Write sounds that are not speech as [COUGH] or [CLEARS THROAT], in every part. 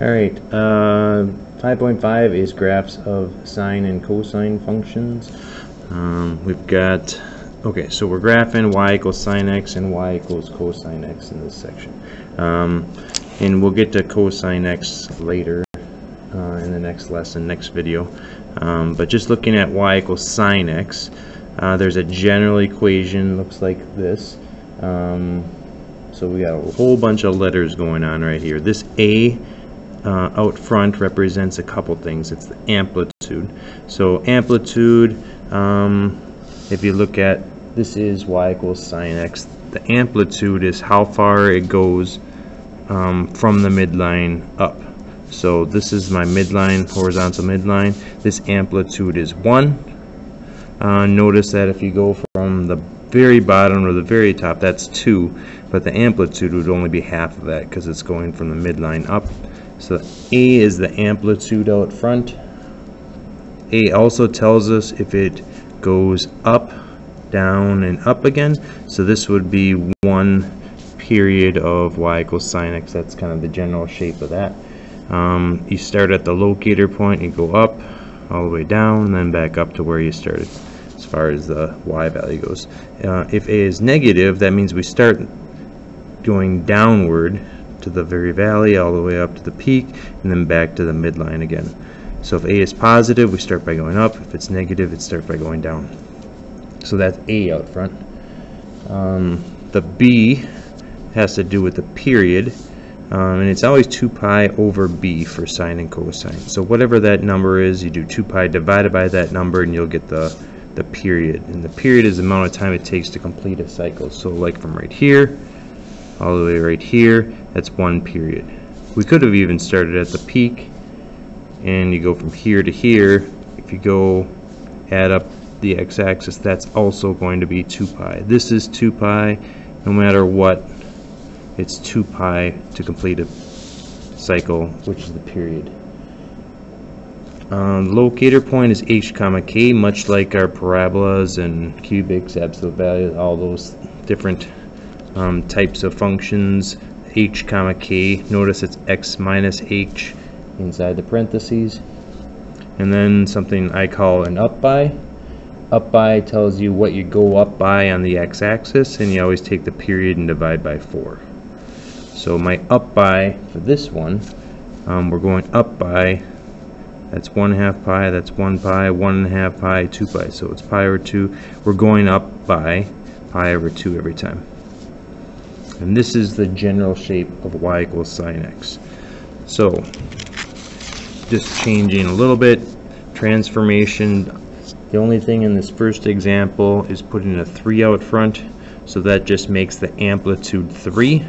Alright, uh, 5.5 is graphs of sine and cosine functions. Um, we've got, okay, so we're graphing y equals sine x and y equals cosine x in this section. Um, and we'll get to cosine x later uh, in the next lesson, next video. Um, but just looking at y equals sine x, uh, there's a general equation, looks like this. Um, so we got a whole bunch of letters going on right here. This a uh, out front represents a couple things. It's the amplitude. So amplitude, um, if you look at, this is y equals sine x. The amplitude is how far it goes um, from the midline up. So this is my midline, horizontal midline. This amplitude is 1. Uh, notice that if you go from the very bottom or the very top, that's 2. But the amplitude would only be half of that because it's going from the midline up. So A is the amplitude out front. A also tells us if it goes up, down, and up again. So this would be one period of y equals sine x. That's kind of the general shape of that. Um, you start at the locator point, you go up, all the way down, and then back up to where you started as far as the y value goes. Uh, if a is negative, that means we start going downward to the very valley all the way up to the peak and then back to the midline again. So if A is positive, we start by going up. If it's negative, it starts by going down. So that's A out front. Um, the B has to do with the period. Um, and it's always 2 pi over b for sine and cosine. So whatever that number is, you do 2 pi divided by that number and you'll get the, the period. And the period is the amount of time it takes to complete a cycle. So like from right here all the way right here, that's one period. We could have even started at the peak and you go from here to here. If you go add up the x-axis, that's also going to be 2 pi. This is 2 pi no matter what. It's 2 pi to complete a cycle, which is the period. Um, locator point is h comma k, much like our parabolas and cubics, absolute values, all those different um, types of functions h comma k. Notice it's x minus h inside the parentheses. And then something I call an up by. Up by tells you what you go up by on the x-axis, and you always take the period and divide by 4. So my up by for this one, um, we're going up by, that's 1 half pi, that's 1 pi, 1 half pi, 2 pi. So it's pi over 2. We're going up by pi over 2 every time. And this is the general shape of y equals sine x. So, just changing a little bit, transformation. The only thing in this first example is putting a 3 out front, so that just makes the amplitude 3.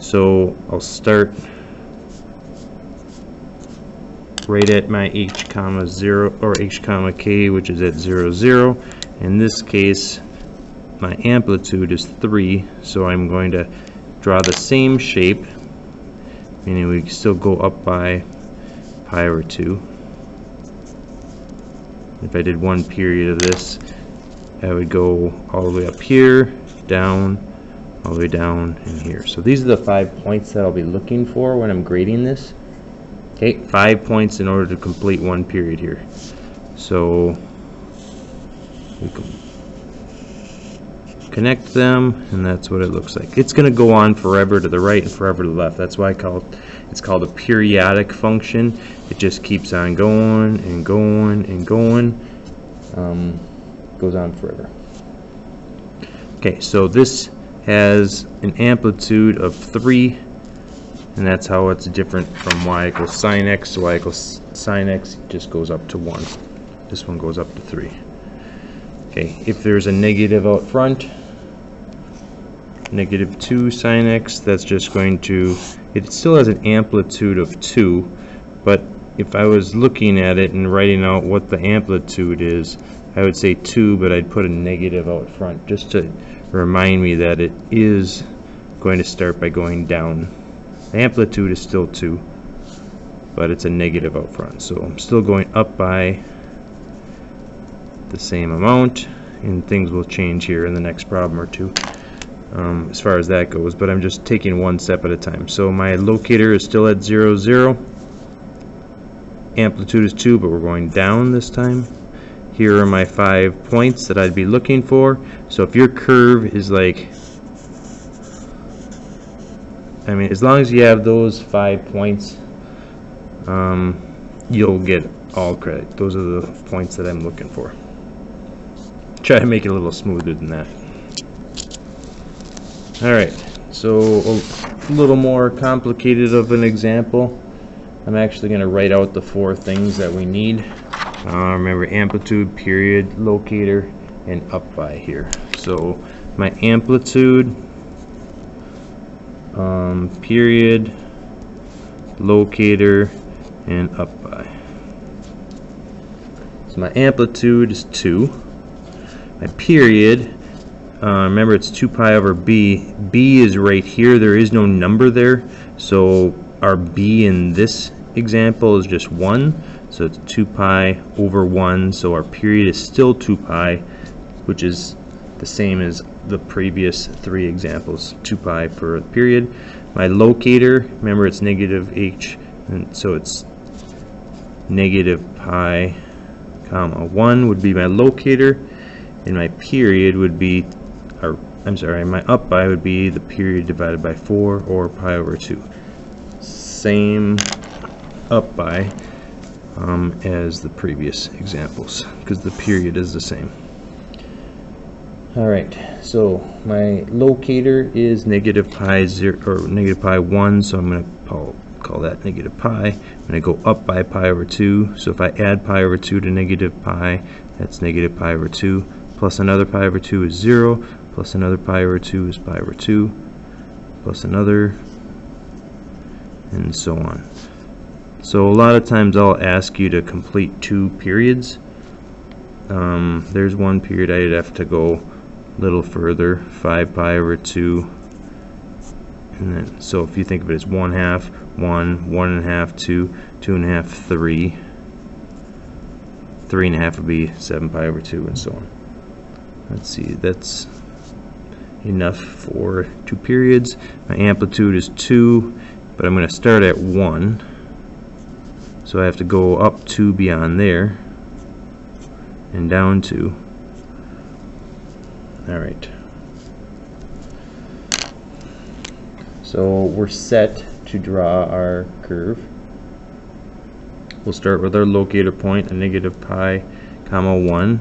So I'll start right at my h comma 0 or h comma k which is at 0 0 in this case my amplitude is 3, so I'm going to draw the same shape, meaning we still go up by pi over 2. If I did one period of this, I would go all the way up here, down, all the way down, and here. So these are the five points that I'll be looking for when I'm grading this. Okay, five points in order to complete one period here. So we connect them and that's what it looks like. It's going to go on forever to the right and forever to the left. That's why I call it, it's called a periodic function. It just keeps on going and going and going um, goes on forever. Okay so this has an amplitude of 3 and that's how it's different from y equals sine x. Y equals sine x just goes up to 1 this one goes up to 3 okay if there's a negative out front negative 2 sine x, that's just going to, it still has an amplitude of 2, but if I was looking at it and writing out what the amplitude is, I would say 2, but I'd put a negative out front just to remind me that it is going to start by going down. The amplitude is still 2, but it's a negative out front. So I'm still going up by the same amount, and things will change here in the next problem or two. Um, as far as that goes, but I'm just taking one step at a time. So my locator is still at 0, 0. Amplitude is 2, but we're going down this time. Here are my five points that I'd be looking for. So if your curve is like, I mean, as long as you have those five points, um, you'll get all credit. Those are the points that I'm looking for. Try to make it a little smoother than that. Alright, so a little more complicated of an example. I'm actually going to write out the four things that we need. Uh, remember amplitude, period, locator, and up by here. So my amplitude, um, period, locator, and up by. So my amplitude is 2. My period, uh, remember it's 2 pi over b. b is right here. There is no number there. So our b in this example is just 1. So it's 2 pi over 1. So our period is still 2 pi, which is the same as the previous three examples, 2 pi for the period. My locator, remember it's negative h, and so it's negative pi comma 1 would be my locator and my period would be or I'm sorry my up by would be the period divided by 4 or pi over 2 same up by um, as the previous examples because the period is the same. Alright so my locator is negative pi 0 or negative pi 1 so I'm going to call, call that negative pi. I'm going to go up by pi over 2 so if I add pi over 2 to negative pi that's negative pi over 2 plus another pi over 2 is 0 plus another pi over 2 is pi over 2 plus another and so on. So a lot of times I'll ask you to complete two periods. Um, there's one period I'd have to go a little further 5 pi over 2 and then so if you think of it as 1 half 1 1 and a half, 2 2 and a half, 3 three and a half would be 7 pi over 2 and so on. Let's see that's enough for two periods my amplitude is 2 but I'm going to start at 1 so I have to go up 2 beyond there and down 2 alright So we're set to draw our curve. We'll start with our locator point, a negative pi comma 1.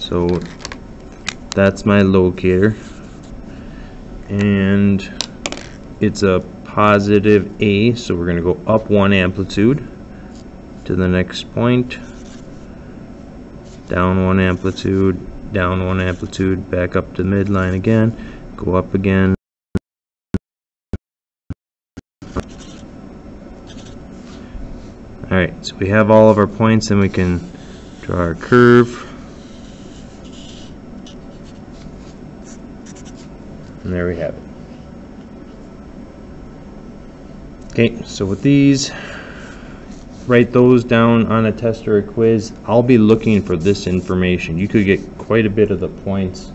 So that's my locator. And it's a positive A, so we're going to go up one amplitude to the next point, down one amplitude, down one amplitude, back up to midline again, go up again, Alright, so we have all of our points and we can draw our curve. There we have it. Okay, so with these, write those down on a test or a quiz. I'll be looking for this information. You could get quite a bit of the points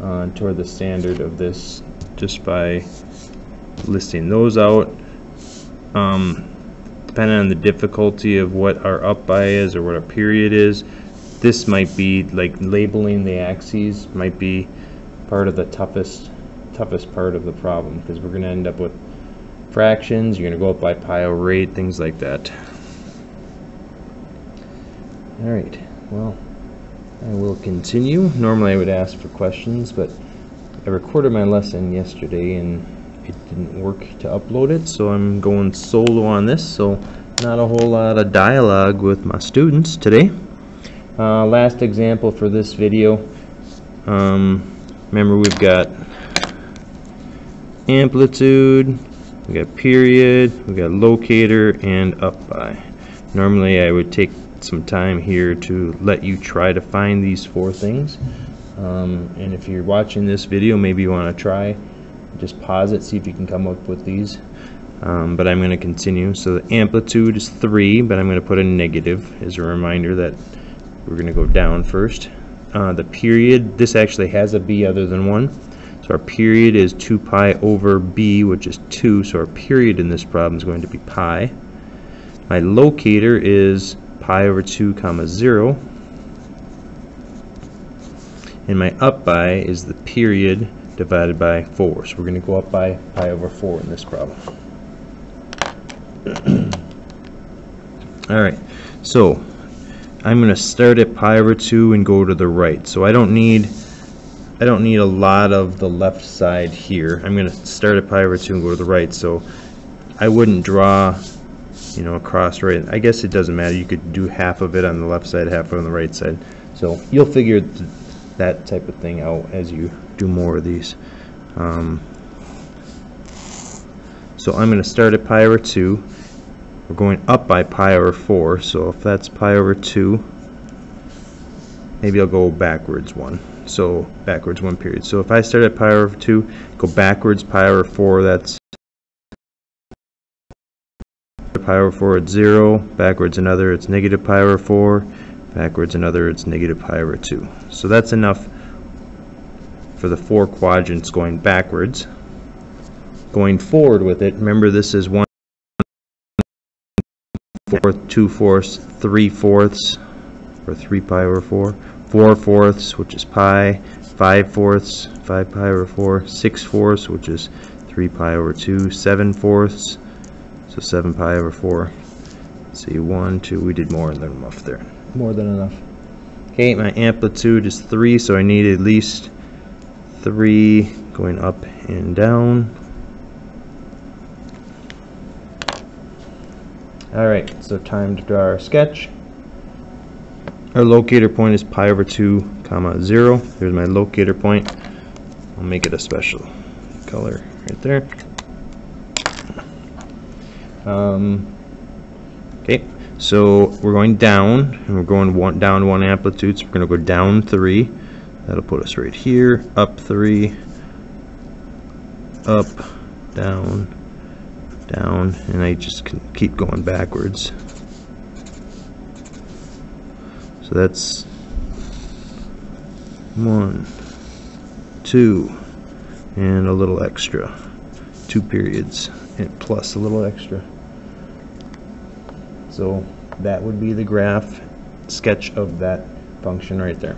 uh, toward the standard of this just by listing those out. Um, depending on the difficulty of what our up by is or what our period is this might be like labeling the axes might be part of the toughest toughest part of the problem because we're going to end up with fractions you're going to go up by pi over 8 things like that. Alright well I will continue. Normally I would ask for questions but I recorded my lesson yesterday and it didn't work to upload it so I'm going solo on this so not a whole lot of dialogue with my students today. Uh, last example for this video um, remember we've got amplitude we got period we got locator and up by normally I would take some time here to let you try to find these four things um, and if you're watching this video maybe you want to try just pause it, see if you can come up with these. Um, but I'm going to continue. So the amplitude is 3, but I'm going to put a negative as a reminder that we're going to go down first. uh, the period, this actually has a b other than 1. So our period is 2 pi over b, which is 2, so our period in this problem is going to be pi. My locator is pi over 2 comma 0. And my up by is the period divided by 4. So we're going to go up by pi over 4 in this problem. [CLEARS THROAT] Alright, so I'm going to start at pi over 2 and go to the right. So I don't need I don't need a lot of the left side here. I'm going to start at pi over 2 and go to the right. So I wouldn't draw, you know, across right. I guess it doesn't matter. You could do half of it on the left side, half on the right side. So you'll figure th that type of thing out as you do more of these. Um, so I'm going to start at pi over 2. We're going up by pi over 4, so if that's pi over 2, maybe I'll go backwards one. So backwards one period. So if I start at pi over 2, go backwards pi over 4, that's pi over 4, at 0. Backwards another, it's negative pi over 4. Backwards another, it's negative pi over 2. So that's enough for the four quadrants going backwards. Going forward with it, remember this is one fourth, two fourths, three fourths, or three pi over four, four fourths, which is pi, five fourths, five pi over four, six fourths, which is three pi over two, seven fourths, so seven pi over four. Let's see, one, two, we did more than enough there. More than enough. Okay, my amplitude is three, so I need at least three going up and down. Alright, so time to draw our sketch. Our locator point is pi over 2 comma 0. There's my locator point. I'll make it a special color right there. Um, okay, so we're going down, and we're going one, down one amplitude, so we're going to go down 3. That'll put us right here, up 3, up, down, down, and I just keep going backwards. That's one, two, and a little extra. Two periods, and plus a little extra. So that would be the graph sketch of that function right there.